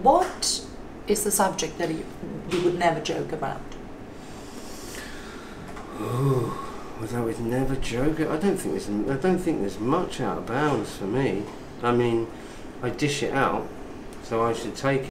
what is the subject that you, you would never joke about? Oh, well, I would never joke. I don't think there's. I don't think there's much out of bounds for me. I mean, I dish it out, so I should take